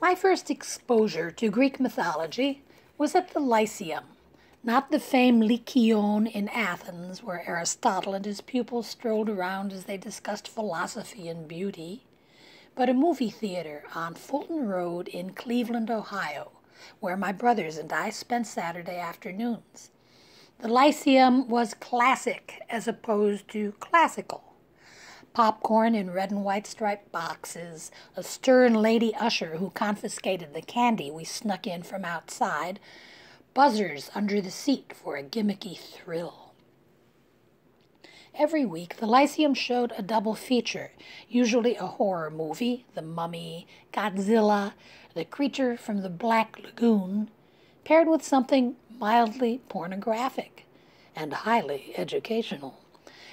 My first exposure to Greek mythology was at the Lyceum, not the famed Lyceon in Athens, where Aristotle and his pupils strolled around as they discussed philosophy and beauty, but a movie theater on Fulton Road in Cleveland, Ohio, where my brothers and I spent Saturday afternoons. The Lyceum was classic as opposed to classical popcorn in red and white striped boxes, a stern lady usher who confiscated the candy we snuck in from outside, buzzers under the seat for a gimmicky thrill. Every week, the Lyceum showed a double feature, usually a horror movie, The Mummy, Godzilla, The Creature from the Black Lagoon, paired with something mildly pornographic and highly educational.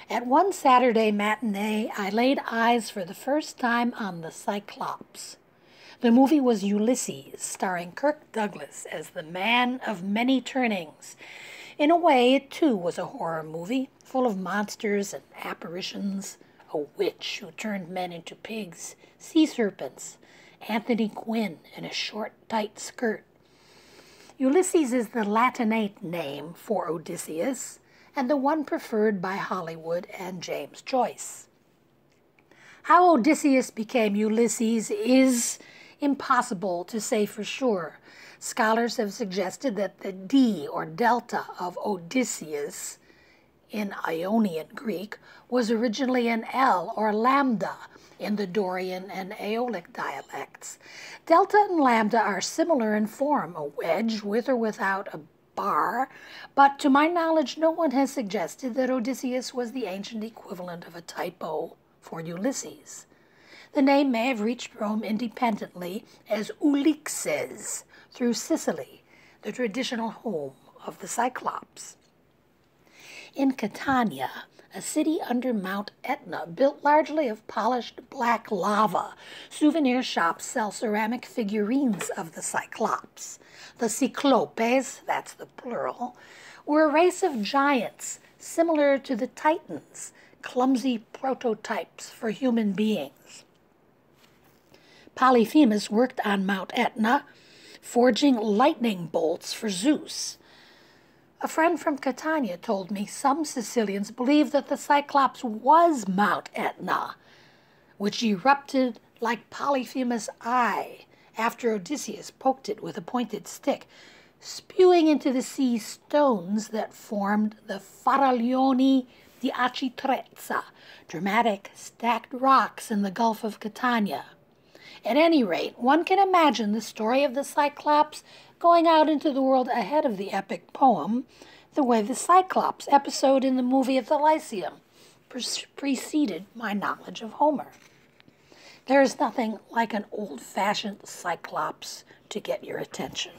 At one Saturday matinee, I laid eyes for the first time on the Cyclops. The movie was Ulysses, starring Kirk Douglas as the man of many turnings. In a way, it too was a horror movie, full of monsters and apparitions, a witch who turned men into pigs, sea serpents, Anthony Quinn in a short, tight skirt. Ulysses is the Latinate name for Odysseus, and the one preferred by Hollywood and James Joyce. How Odysseus became Ulysses is impossible to say for sure. Scholars have suggested that the D or delta of Odysseus in Ionian Greek was originally an L or lambda in the Dorian and Aeolic dialects. Delta and lambda are similar in form, a wedge with or without a bar, but to my knowledge, no one has suggested that Odysseus was the ancient equivalent of a typo for Ulysses. The name may have reached Rome independently as Ulixes through Sicily, the traditional home of the Cyclops. In Catania, a city under Mount Etna, built largely of polished black lava. Souvenir shops sell ceramic figurines of the Cyclops. The Cyclopes, that's the plural, were a race of giants similar to the Titans, clumsy prototypes for human beings. Polyphemus worked on Mount Etna, forging lightning bolts for Zeus. A friend from Catania told me some Sicilians believe that the Cyclops was Mount Etna, which erupted like Polyphemus' eye after Odysseus poked it with a pointed stick, spewing into the sea stones that formed the Faraglioni di Acitrezza, dramatic stacked rocks in the Gulf of Catania. At any rate, one can imagine the story of the Cyclops going out into the world ahead of the epic poem, the way the Cyclops episode in the movie of the Lyceum preceded my knowledge of Homer. There is nothing like an old fashioned Cyclops to get your attention.